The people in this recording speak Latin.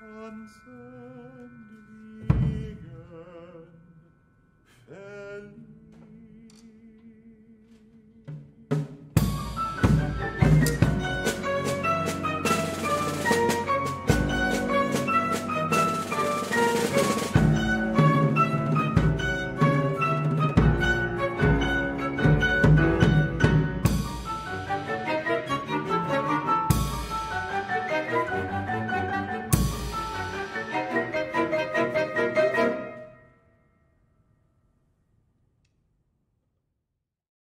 Tanzend liegen,